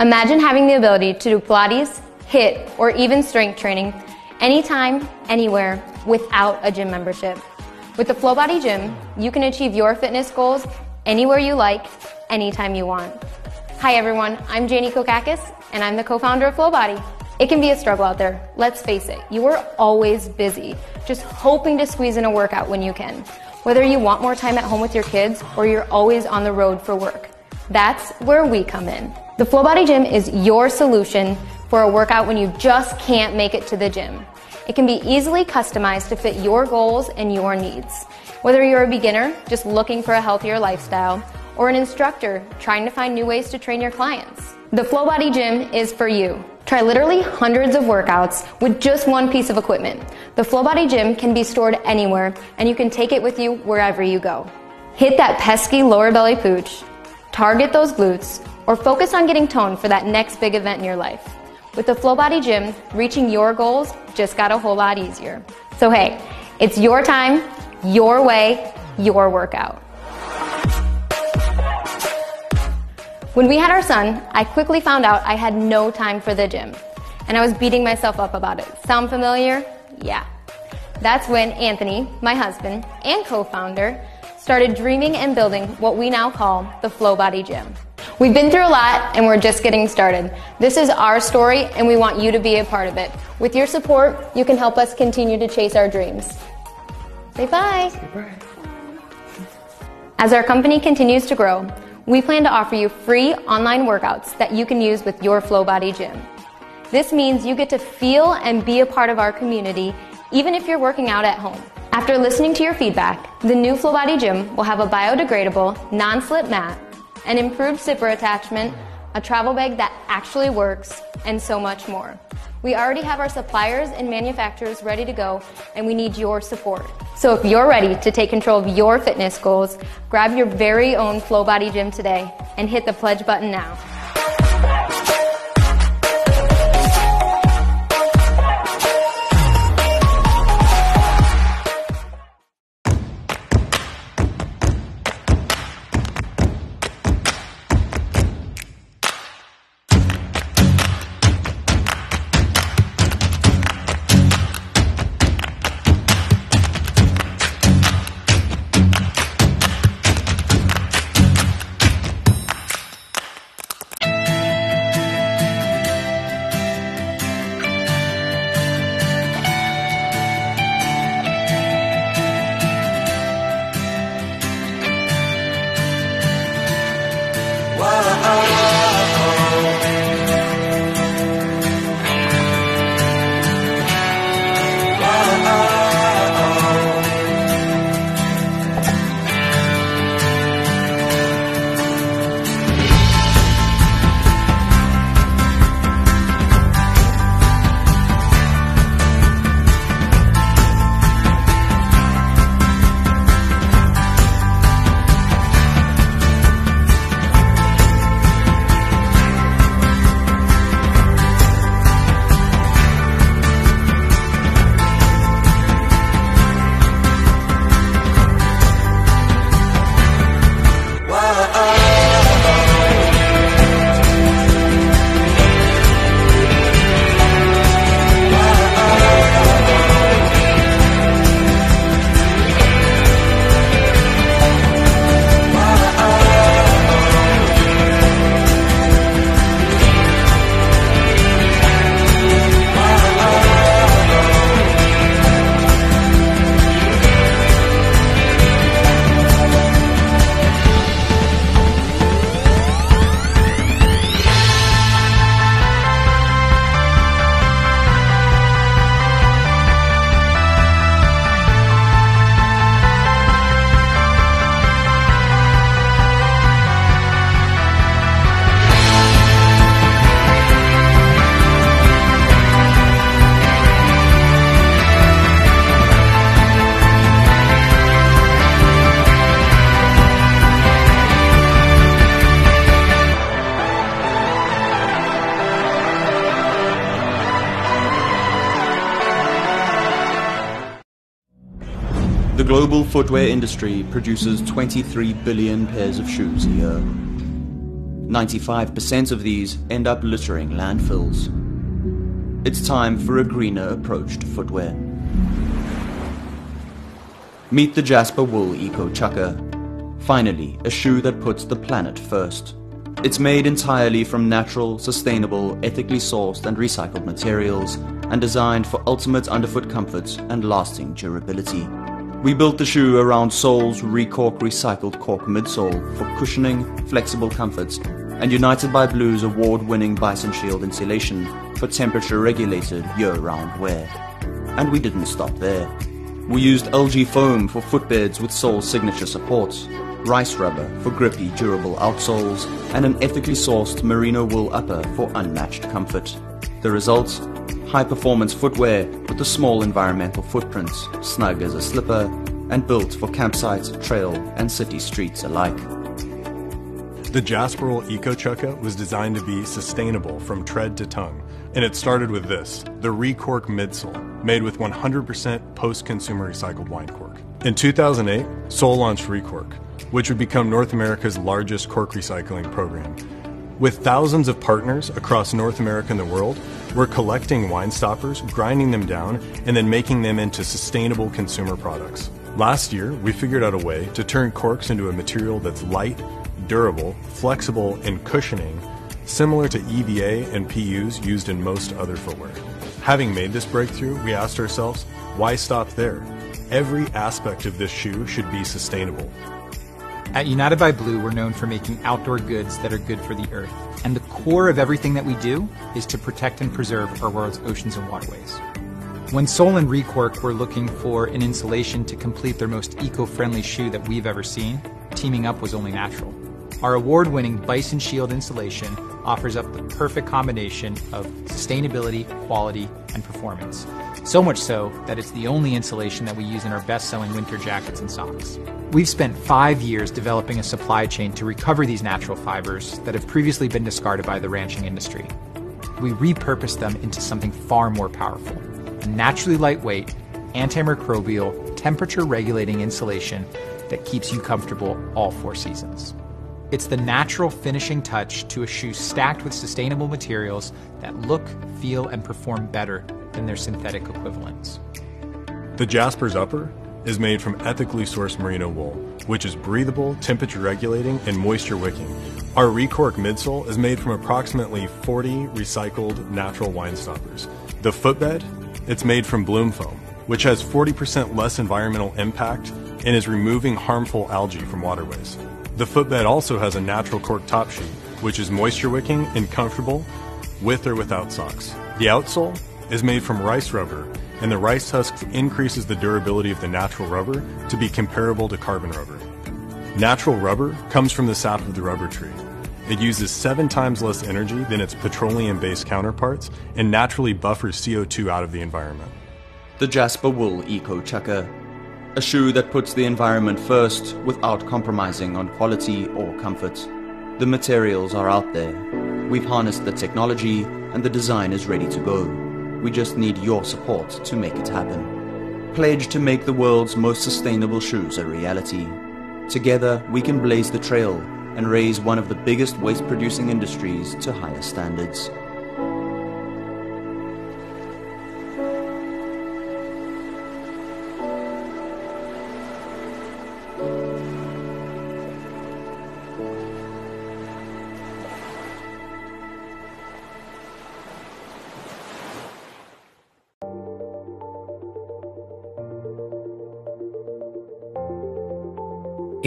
Imagine having the ability to do Pilates, HIIT, or even strength training anytime, anywhere, without a gym membership. With the Flow Body Gym, you can achieve your fitness goals anywhere you like, anytime you want. Hi everyone, I'm Janie Kokakis, and I'm the co-founder of Flow Body. It can be a struggle out there. Let's face it, you are always busy, just hoping to squeeze in a workout when you can. Whether you want more time at home with your kids or you're always on the road for work. That's where we come in. The Flow Body Gym is your solution for a workout when you just can't make it to the gym. It can be easily customized to fit your goals and your needs. Whether you're a beginner just looking for a healthier lifestyle or an instructor trying to find new ways to train your clients, the Flow Body Gym is for you. Try literally hundreds of workouts with just one piece of equipment. The Flow Body Gym can be stored anywhere and you can take it with you wherever you go. Hit that pesky lower belly pooch, target those glutes, or focus on getting toned for that next big event in your life. With the Flow Body Gym, reaching your goals just got a whole lot easier. So hey, it's your time, your way, your workout. When we had our son, I quickly found out I had no time for the gym. And I was beating myself up about it. Sound familiar? Yeah. That's when Anthony, my husband and co-founder, started dreaming and building what we now call the Flow Body Gym. We've been through a lot and we're just getting started. This is our story and we want you to be a part of it. With your support, you can help us continue to chase our dreams. Say bye. Say bye. As our company continues to grow, we plan to offer you free online workouts that you can use with your Flow Body Gym. This means you get to feel and be a part of our community even if you're working out at home. After listening to your feedback, the new Flow Body Gym will have a biodegradable, non-slip mat an improved zipper attachment, a travel bag that actually works, and so much more. We already have our suppliers and manufacturers ready to go, and we need your support. So if you're ready to take control of your fitness goals, grab your very own Flow Body Gym today and hit the pledge button now. Global footwear industry produces 23 billion pairs of shoes a year. 95% of these end up littering landfills. It's time for a greener approach to footwear. Meet the Jasper Wool Eco Chukka. Finally, a shoe that puts the planet first. It's made entirely from natural, sustainable, ethically sourced and recycled materials and designed for ultimate underfoot comfort and lasting durability. We built the shoe around Sole's Recork recycled cork midsole for cushioning, flexible comfort, and United by Blue's award-winning Bison Shield insulation for temperature-regulated year-round wear. And we didn't stop there. We used algae foam for footbeds with Sole's signature supports, rice rubber for grippy, durable outsoles, and an ethically sourced merino wool upper for unmatched comfort. The result? High performance footwear with a small environmental footprint, snug as a slipper, and built for campsites, trail, and city streets alike. The Jasper Eco Chukka was designed to be sustainable from tread to tongue, and it started with this the Recork midsole, made with 100% post consumer recycled wine cork. In 2008, Sole launched Recork, which would become North America's largest cork recycling program. With thousands of partners across North America and the world, we're collecting wine stoppers, grinding them down, and then making them into sustainable consumer products. Last year, we figured out a way to turn corks into a material that's light, durable, flexible, and cushioning, similar to EVA and PUs used in most other footwear. Having made this breakthrough, we asked ourselves, why stop there? Every aspect of this shoe should be sustainable. At United by Blue, we're known for making outdoor goods that are good for the earth. And the core of everything that we do is to protect and preserve our world's oceans and waterways. When Sole and Recork were looking for an insulation to complete their most eco friendly shoe that we've ever seen, teaming up was only natural. Our award winning Bison Shield insulation offers up the perfect combination of sustainability, quality, and performance. So much so that it's the only insulation that we use in our best selling winter jackets and socks. We've spent five years developing a supply chain to recover these natural fibers that have previously been discarded by the ranching industry. We repurpose them into something far more powerful a naturally lightweight, antimicrobial, temperature regulating insulation that keeps you comfortable all four seasons. It's the natural finishing touch to a shoe stacked with sustainable materials that look, feel, and perform better than their synthetic equivalents. The Jasper's upper is made from ethically sourced merino wool, which is breathable, temperature regulating, and moisture wicking. Our Recork midsole is made from approximately 40 recycled natural wine stoppers. The footbed, it's made from bloom foam, which has 40% less environmental impact and is removing harmful algae from waterways. The footbed also has a natural cork top sheet, which is moisture wicking and comfortable with or without socks. The outsole is made from rice rubber, and the rice husk increases the durability of the natural rubber to be comparable to carbon rubber. Natural rubber comes from the sap of the rubber tree. It uses seven times less energy than its petroleum based counterparts and naturally buffers CO2 out of the environment. The Jasper Wool Eco Chukka, a shoe that puts the environment first without compromising on quality or comfort. The materials are out there. We've harnessed the technology and the design is ready to go. We just need your support to make it happen. Pledge to make the world's most sustainable shoes a reality. Together, we can blaze the trail and raise one of the biggest waste producing industries to higher standards.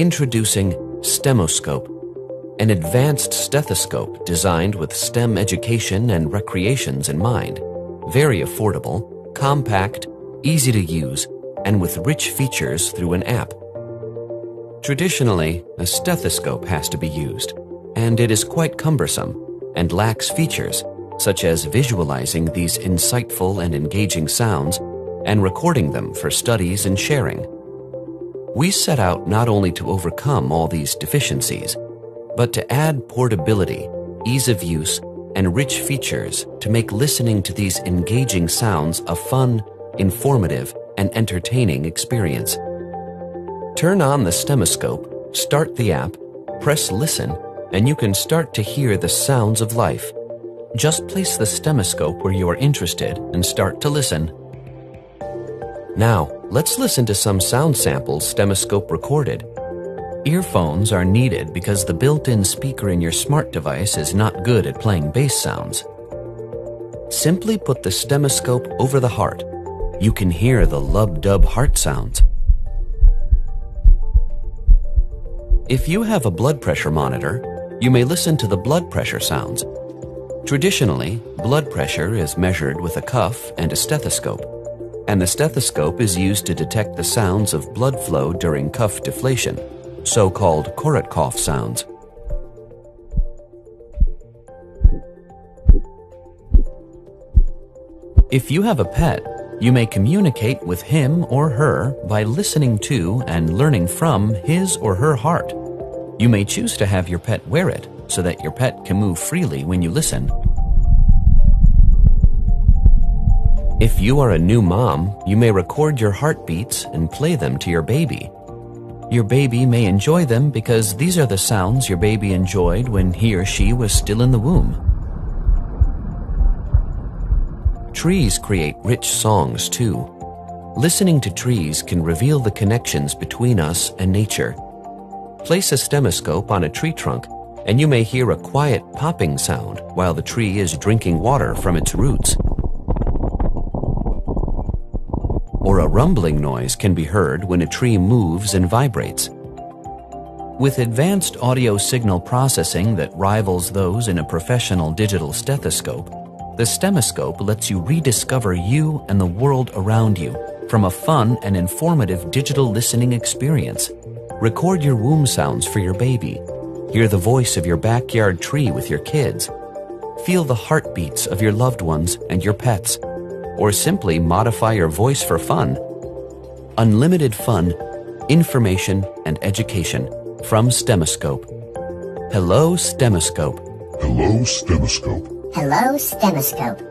Introducing STEMoscope, an advanced stethoscope designed with STEM education and recreations in mind. Very affordable, compact, easy to use, and with rich features through an app. Traditionally, a stethoscope has to be used, and it is quite cumbersome and lacks features such as visualizing these insightful and engaging sounds and recording them for studies and sharing. We set out not only to overcome all these deficiencies, but to add portability, ease of use, and rich features to make listening to these engaging sounds a fun, informative, and entertaining experience. Turn on the STEMoscope, start the app, press listen, and you can start to hear the sounds of life. Just place the stethoscope where you are interested and start to listen. Now, let's listen to some sound samples STEMoscope recorded. Earphones are needed because the built-in speaker in your smart device is not good at playing bass sounds. Simply put the stethoscope over the heart. You can hear the lub-dub heart sounds. If you have a blood pressure monitor, you may listen to the blood pressure sounds. Traditionally, blood pressure is measured with a cuff and a stethoscope, and the stethoscope is used to detect the sounds of blood flow during cuff deflation, so-called Korotkoff sounds. If you have a pet, you may communicate with him or her by listening to and learning from his or her heart. You may choose to have your pet wear it so that your pet can move freely when you listen. If you are a new mom, you may record your heartbeats and play them to your baby. Your baby may enjoy them because these are the sounds your baby enjoyed when he or she was still in the womb. Trees create rich songs too. Listening to trees can reveal the connections between us and nature. Place a stethoscope on a tree trunk and you may hear a quiet popping sound while the tree is drinking water from its roots. Or a rumbling noise can be heard when a tree moves and vibrates. With advanced audio signal processing that rivals those in a professional digital stethoscope, the stethoscope lets you rediscover you and the world around you from a fun and informative digital listening experience. Record your womb sounds for your baby Hear the voice of your backyard tree with your kids. Feel the heartbeats of your loved ones and your pets. Or simply modify your voice for fun. Unlimited fun, information, and education from Stemoscope. Hello, Stemoscope. Hello, Stemoscope. Hello, Stemoscope.